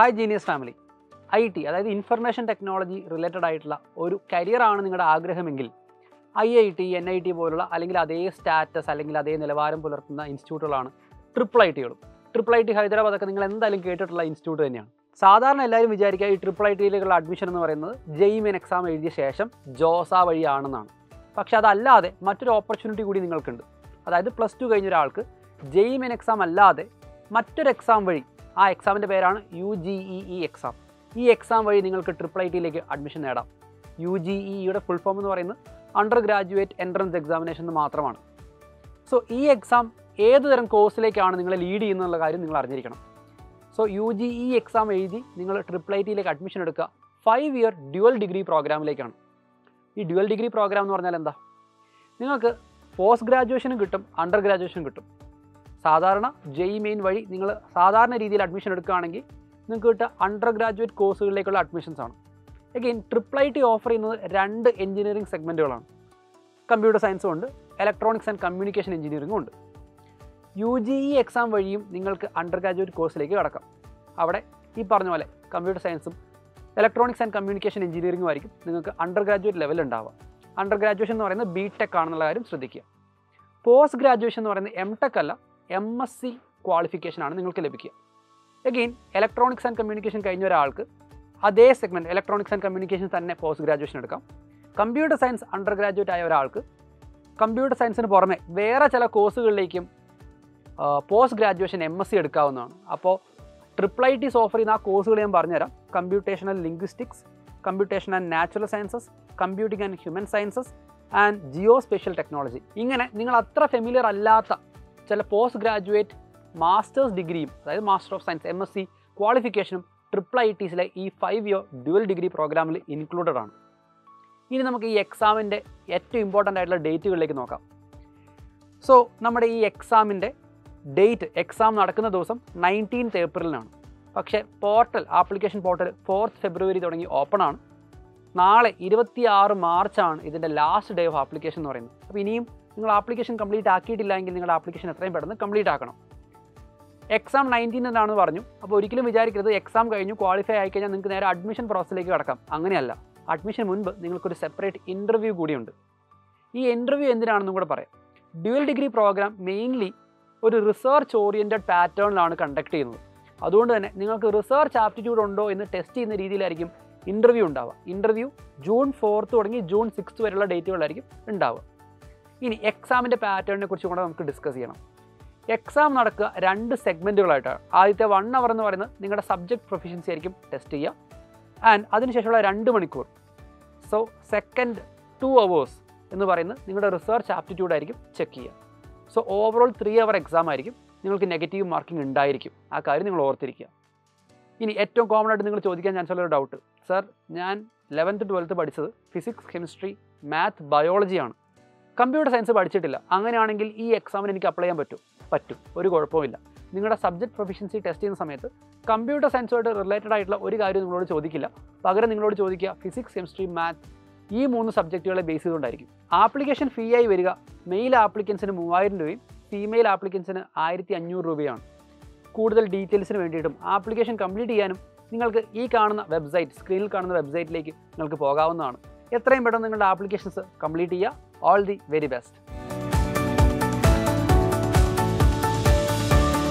Hi genius family I T അതായത് information technology related ആയിട്ടുള്ള ഒരു കരിയറാണ് നിങ്ങളുടെ ആഗ്രഹമെങ്കിൽ I I T N I T പോലുള്ള അല്ലെങ്കിൽ അതേ സ്റ്റാറ്റസ് അല്ലെങ്കിൽ അതേ നിലവാരം പുലർത്തുന്ന ഇൻസ്റ്റിറ്റ്യൂട്ടുകളാണ് ട്രിപ്പിൾ ഐ ടികളും ട്രിപ്പിൾ ഐ ടി ഹൈദരാബാദ് ഒക്കെ നിങ്ങൾ എന്തായാലും കേട്ടിട്ടുള്ള ഇൻസ്റ്റിറ്റ്യൂട്ട് തന്നെയാണ്. സാധാരണ എല്ലാവരും വിചാരിക്കുക ഈ ട്രിപ്പിൾ ഐ ടിയിലേക്കുള്ള അഡ്മിഷൻ എന്ന് പറയുന്നത് ജെയ്മെൻ എക്സാം എഴുതിയ ശേഷം ജോസ വഴിയാണെന്നാണ്. പക്ഷെ അതല്ലാതെ മറ്റൊരു ഓപ്പർച്യൂണിറ്റി കൂടി നിങ്ങൾക്കുണ്ട്. അതായത് പ്ലസ് ടു കഴിഞ്ഞ ഒരാൾക്ക് ജെയ്മെൻ എക്സാം അല്ലാതെ മറ്റൊരു എക്സാം വഴി ആ എക്സാമിന്റെ പേരാണ് U G E E exam ഈ എക്സാം വഴി നിങ്ങൾക്ക് ട്രിപ്പിൾ ഐ ടിയിലേക്ക് അഡ്മിഷൻ നേടാം. യു ജി ഇയുടെ ഫുൾ ഫോം എന്ന് പറയുന്നത് അണ്ടർ ഗ്രാജുവേറ്റ് എൻട്രൻസ് എക്സാമിനേഷൻ എന്ന് മാത്രമാണ്. സോ ഈ എക്സാം ഏത് തരം കോഴ്സിലേക്കാണ് നിങ്ങളെ ലീഡ് ചെയ്യുന്നുള്ള കാര്യം നിങ്ങൾ അറിഞ്ഞിരിക്കണം. So U G E exam എഴുതി നിങ്ങൾ ട്രിപ്പിൾ ഐ ടിയിലേക്ക് അഡ്മിഷൻ എടുക്കുക. ഫൈവ് ഇയർ ഡ്യുവൽ ഡിഗ്രി പ്രോഗ്രാമിലേക്കാണ് ഈ ഡ്യുവൽ ഡിഗ്രി പ്രോഗ്രാം എന്ന് പറഞ്ഞാൽ എന്താ? നിങ്ങൾക്ക് പോസ്റ്റ് ഗ്രാജുവേഷനും കിട്ടും അണ്ടർ ഗ്രാജുവേഷനും കിട്ടും. സാധാരണ ജെയ് മെയിൻ വഴി നിങ്ങൾ സാധാരണ രീതിയിൽ അഡ്മിഷൻ എടുക്കുകയാണെങ്കിൽ നിങ്ങൾക്ക് കിട്ടുക അണ്ടർ ഗ്രാജുവേറ്റ് കോഴ്സുകളിലേക്കുള്ള അഡ്മിഷൻസ് ആണ്. Again triple I T offer ചെയ്യുന്നത് രണ്ട് എഞ്ചിനീയറിംഗ് സെഗ്മെന്റുകളാണ് കമ്പ്യൂട്ടർ സയൻസും ഉണ്ട് ഇലക്ട്രോണിക്സ് ആൻഡ് കമ്മ്യൂണിക്കേഷൻ എഞ്ചിനീയറിംഗും ഉണ്ട്. യു ജി ഇ എക്സാം വഴിയും നിങ്ങൾക്ക് അണ്ടർ ഗ്രാജുവേറ്റ് കോഴ്സിലേക്ക് കടക്കാം. അവിടെ ഈ പറഞ്ഞ പോലെ കമ്പ്യൂട്ടർ സയൻസും ഇലക്ട്രോണിക്സ് ആൻഡ് കമ്മ്യൂണിക്കേഷൻ എഞ്ചിനീയറിംഗും ആയിരിക്കും നിങ്ങൾക്ക് അണ്ടർ ഗ്രാജുവേറ്റ് ലെവൽ ഉണ്ടാവുക. അണ്ടർ ഗ്രാജുവേഷൻ എന്ന് പറയുന്നത് ബി ടെക് ആണെന്നുള്ള കാര്യം ശ്രദ്ധിക്കുക. പോസ്റ്റ് ഗ്രാജുവേഷൻ എന്ന് പറയുന്നത് എം ടെക് അല്ല എം എസ് സി ക്വാളിഫിക്കേഷനാണ് നിങ്ങൾക്ക് ലഭിക്കുക. അഗെയിൻ ഇലക്ട്രോണിക്സ് ആൻഡ് കമ്മ്യൂണിക്കേഷൻ കഴിഞ്ഞ ഒരാൾക്ക് അതേ സെഗ്മെന്റ് ഇലക്ട്രോണിക്സ് ആൻഡ് കമ്മ്യൂണിക്കേഷൻ തന്നെ പോസ്റ്റ് ഗ്രാജുവേഷൻ എടുക്കാം. കമ്പ്യൂട്ടർ സയൻസ് അണ്ടർ ഗ്രാജുവേറ്റ് ആയ ഒരാൾക്ക് കമ്പ്യൂട്ടർ സയൻസിന് പുറമെ വേറെ ചില കോഴ്സുകളിലേക്കും post graduation M S C എടുക്കാവുന്നതാണ്. അപ്പോൾ ട്രിപ്പിൾ ഐ ടി ഓഫർ ചെയ്യുന്ന ആ കോഴ്സുകൾ ഞാൻ പറഞ്ഞുതരാം. Computational linguistics computation and natural sciences computing and human sciences and geospatial technology ഇങ്ങനെ നിങ്ങൾ അത്ര ഫെമിലിയർ അല്ലാത്ത ചില പോസ്റ്റ് ഗ്രാജുവേറ്റ് മാസ്റ്റേഴ്സ് ഡിഗ്രിയും അതായത് master of science M S C ക്വാളിഫിക്കേഷനും triple I ടീസിലെ ഈ ഫൈവ് ഇയർ ഡ്യുവൽ ഡിഗ്രി പ്രോഗ്രാമിൽ ഇൻക്ലൂഡഡ് ആണ്. ഇനി നമുക്ക് ഈ എക്സാമിന്റെ ഏറ്റവും ഇമ്പോർട്ടന്റ് ആയിട്ടുള്ള ഡേറ്റുകളിലേക്ക് നോക്കാം. സോ നമ്മുടെ ഈ എക്സാമിന്റെ ഡേറ്റ് എക്സാം നടക്കുന്ന ദിവസം നയന്റീൻത്ത് ഏപ്രിലിനാണ് പക്ഷേ portal application portal fourth February തുടങ്ങി ഓപ്പൺ ആണ്. നാളെ ഇരുപത്തി ആറ് മാർച്ചാണ് ഇതിന്റെ ലാസ്റ്റ് ഡേ ഓഫ് ആപ്ലിക്കേഷൻ എന്ന് പറയുന്നത്. അപ്പോൾ ഇനിയും നിങ്ങൾ ആപ്ലിക്കേഷൻ കംപ്ലീറ്റ് ആക്കിയിട്ടില്ല എങ്കിൽ നിങ്ങളുടെ ആപ്ലിക്കേഷൻ എത്രയും പെട്ടെന്ന് കംപ്ലീറ്റ് ആക്കണം. എക്സാം നയന്റീൻ എന്നാണ് പറഞ്ഞു. അപ്പോൾ ഒരിക്കലും വിചാരിക്കരുത്. എക്സാം കഴിഞ്ഞു ക്വാളിഫൈ ആയി കഴിഞ്ഞാൽ നിങ്ങൾക്ക് നേരെ അഡ്മിഷൻ പ്രോസസ്സിലേക്ക് കടക്കാം. അങ്ങനെയല്ല. അഡ്മിഷൻ മുൻപ് നിങ്ങൾക്കൊരു സെപ്പറേറ്റ് ഇന്റർവ്യൂ കൂടിയുണ്ട്. ഈ ഇന്റർവ്യൂ എന്തിനാണെന്നും കൂടെ പറയാം. ഡ്യുവൽ ഡിഗ്രി പ്രോഗ്രാം മെയിൻലി ഒരു റിസർച്ച് ഓറിയന്റഡ് പാറ്റേണിലാണ് കണ്ടക്ട് ചെയ്യുന്നത്. അതുകൊണ്ട് തന്നെ നിങ്ങൾക്ക് റിസർച്ച് ആപ്റ്റിറ്റ്യൂഡ് ഉണ്ടോ എന്ന് ടെസ്റ്റ് ചെയ്യുന്ന രീതിയിലായിരിക്കും ഇന്റർവ്യൂ ഉണ്ടാവുക. ഇന്റർവ്യൂ ജൂൺ ഫോർത്ത് തുടങ്ങി ജൂൺ സിക്സ് വരെയുള്ള ഡേറ്റുകളായിരിക്കും ഉണ്ടാവുക. ഇനി എക്സാമിന്റെ പാറ്റേണിനെ കുറിച്ച് കൂടെ നമുക്ക് ഡിസ്കസ് ചെയ്യണം. എക്സാം നടക്കുക രണ്ട് സെഗ്മെന്റുകളായിട്ടാണ് ആദ്യത്തെ വൺ അവർ എന്ന് പറയുന്നത് നിങ്ങളുടെ സബ്ജക്ട് പ്രൊഫിഷ്യൻസി ആയിരിക്കും ടെസ്റ്റ് ചെയ്യുക. ആൻഡ് അതിനുശേഷമുള്ള രണ്ട് മണിക്കൂർ. സോ സെക്കൻഡ് ടു അവേഴ്സ് എന്ന് പറയുന്നത് നിങ്ങളുടെ റിസർച്ച് ആപ്റ്റിറ്റ്യൂഡ് ആയിരിക്കും ചെക്ക് ചെയ്യുക. So overall three hour exam ആയിരിക്കും. നിങ്ങൾക്ക് നെഗറ്റീവ് മാർക്കിംഗ് ഉണ്ടായിരിക്കും. ആ കാര്യം നിങ്ങൾ ഓർത്തിരിക്കുക. ഇനി ഏറ്റവും കോമൺ ആയിട്ട് നിങ്ങൾ ചോദിക്കാൻ ചാൻസ് ഉള്ള ഒരു ഡൗട്ട് സർ ഞാൻ ലെവൻത്ത് ട്വൽത്ത് പഠിച്ചത് ഫിസിക്സ് കെമിസ്ട്രി മാത്ത് ബയോളജിയാണ് കമ്പ്യൂട്ടർ സയൻസ് പഠിച്ചിട്ടില്ല. അങ്ങനെയാണെങ്കിൽ ഈ എക്സാമിന് എനിക്ക് അപ്ലൈ ചെയ്യാൻ പറ്റും. പറ്റും. ഒരു കുഴപ്പമില്ല നിങ്ങളുടെ സബ്ജക്ട് പ്രൊഫിഷ്യൻസി ടെസ്റ്റ് ചെയ്യുന്ന സമയത്ത് കമ്പ്യൂട്ടർ സയൻസുമായിട്ട് റിലേറ്റഡ് ആയിട്ടുള്ള ഒരു കാര്യം നിങ്ങളോട് ചോദിക്കില്ല. പകരം നിങ്ങളോട് ചോദിക്കുക ഫിസിക്സ് കെമിസ്ട്രി മാത്സ് ഈ മൂന്ന് സബ്ജക്റ്റുകളെ ബേസ് ചെയ്തുകൊണ്ടായിരിക്കും. ആപ്ലിക്കേഷൻ ഫീ ആയി വരിക മെയിൽ ആപ്ലിക്കൻസിന് മൂവായിരം രൂപയും ഫീമെയിൽ ആപ്ലിക്കൻസിന് ആയിരത്തി അഞ്ഞൂറ് രൂപയാണ്. കൂടുതൽ ഡീറ്റെയിൽസിന് വേണ്ടിയിട്ടും ആപ്ലിക്കേഷൻ കംപ്ലീറ്റ് ചെയ്യാനും നിങ്ങൾക്ക് ഈ കാണുന്ന വെബ്സൈറ്റ് സ്ക്രീനിൽ കാണുന്ന വെബ്സൈറ്റിലേക്ക് നിങ്ങൾക്ക് പോകാവുന്നതാണ്. എത്രയും പെട്ടെന്ന് നിങ്ങളുടെ ആപ്ലിക്കേഷൻസ് കംപ്ലീറ്റ് ചെയ്യുക. All the very best